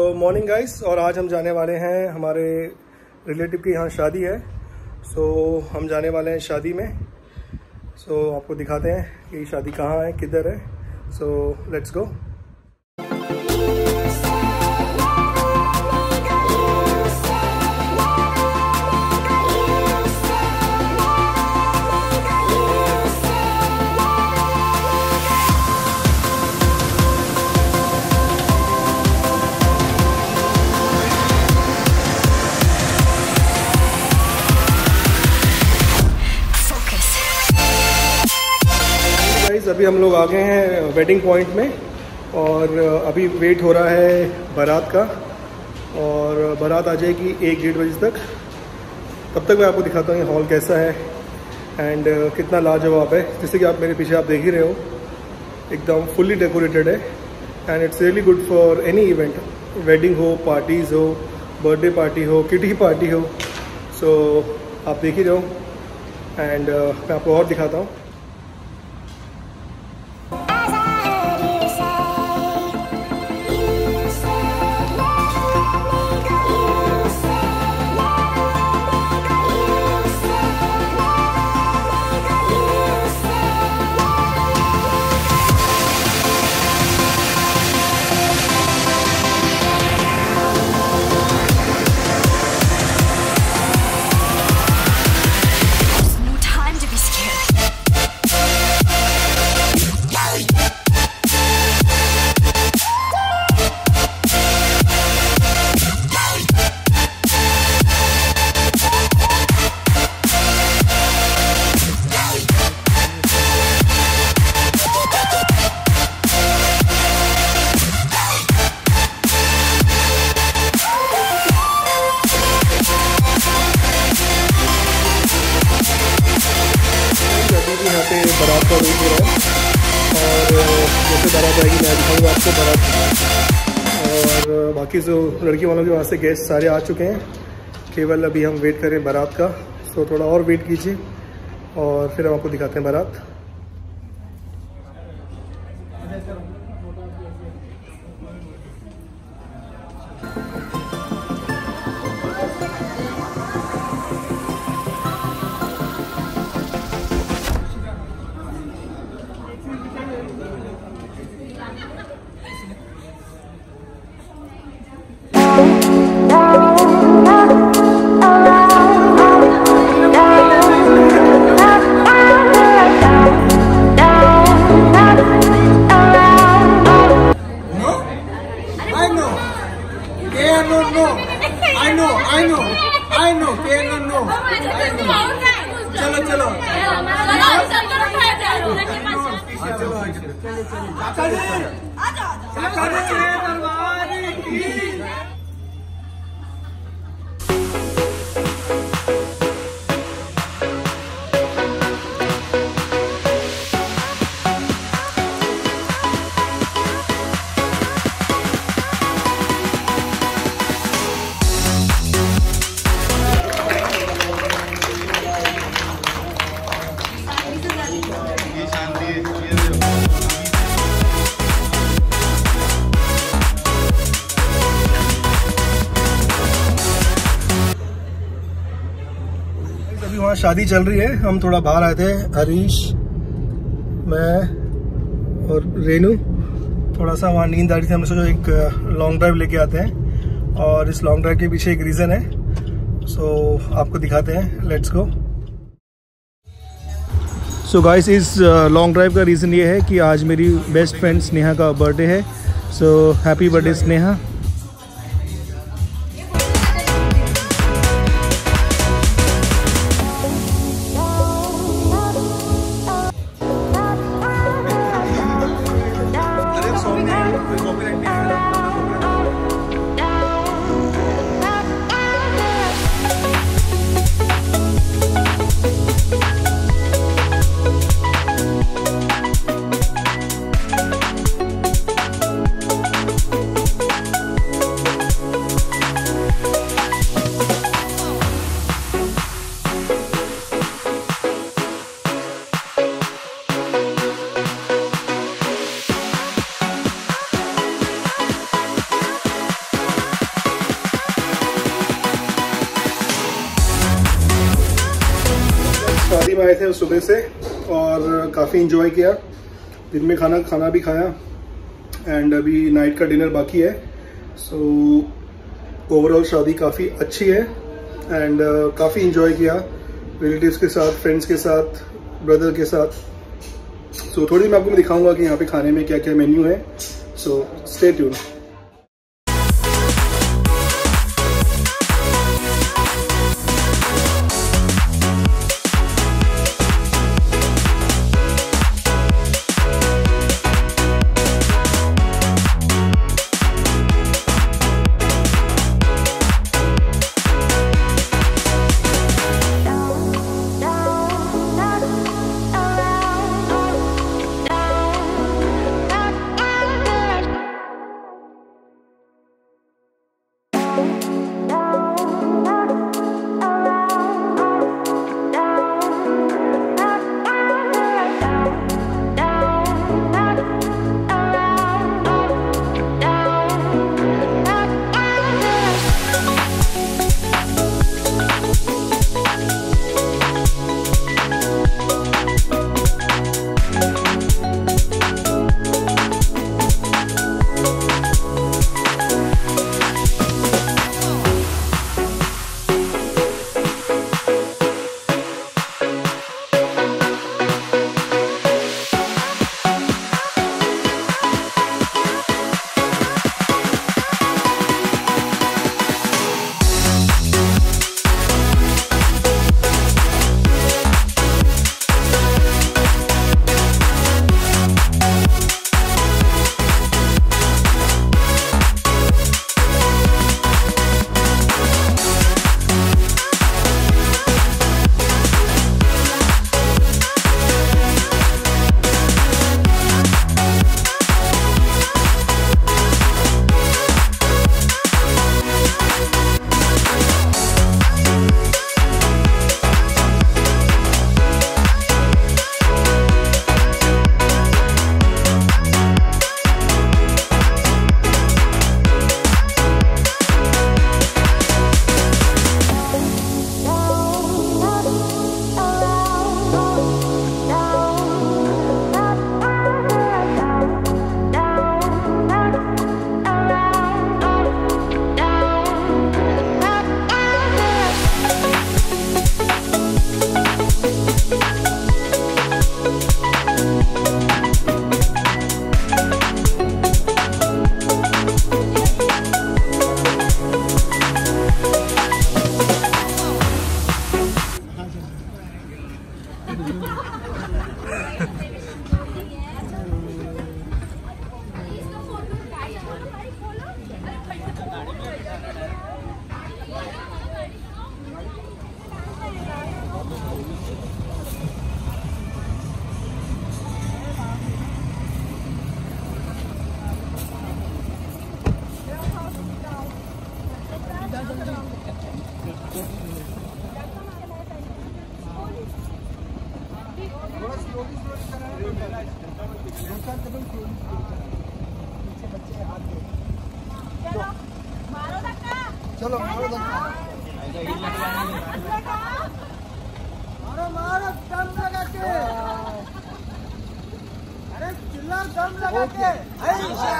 तो morning guys और आज हम जाने वाले हैं हमारे रिलेटिव की यहाँ शादी है। सो so, हम जाने वाले हैं शादी में। सो so, आपको दिखाते हैं कि शादी कहाँ है किधर है। सो लेट्स गो अभी हम लोग आ गए हैं वेडिंग पॉइंट में और अभी वेट हो रहा है बारात का और बारात आ जाएगी एक डेढ़ बजे तक। तब तक मैं आपको दिखाता हूँ ये हॉल कैसा है एंड कितना लाजवाब है। जैसे कि आप मेरे पीछे आप देख ही रहे हो एकदम फुल्ली डेकोरेटेड है and it's really good for any event wedding हो पार्टीज़ हो बर्थडे पार्टी हो किटी पार्टी हो। सो so, आप देख ही रहो एंड uh, मैं आपको और दिखाता हूँ। का हो रहा और जैसे बारात आएगी मैं दिखाऊँगा आपको बारात और बाकी जो लड़की वालों के वहाँ से गेस्ट सारे आ चुके हैं केवल अभी हम वेट करें बारात का तो थोड़ा और वेट कीजिए और फिर हम आपको दिखाते हैं बारात। चलो चलो अभी शादी चल रही है। हम थोड़ा बाहर आए थे हरीश मैं और रेनू। थोड़ा सा वहाँ नींद आ रही थी हमने सोचा एक लॉन्ग ड्राइव लेके आते हैं। और इस लॉन्ग ड्राइव के पीछे एक रीज़न है। सो so, आपको दिखाते हैं। लेट्स गो सो गाइस इस लॉन्ग ड्राइव का रीज़न ये है कि आज मेरी बेस्ट फ्रेंड स्नेहा का बर्थडे है। So happy birthday Sneha. में आए थे सुबह से और काफ़ी इंजॉय किया। दिन में खाना खाना भी खाया एंड अभी नाइट का डिनर बाकी है। सो ओवरऑल शादी काफ़ी अच्छी है एंड uh, काफ़ी इंजॉय किया रिलेटिव्स के साथ फ्रेंड्स के साथ ब्रदर के साथ। सो so, थोड़ी मैं आपको दिखाऊँगा कि यहाँ पे खाने में क्या क्या मेन्यू है। सो स्टे ट्यून चलो मारो मारो मारो दम लगा के अरे चिल्ला दम लगा के। ऐसा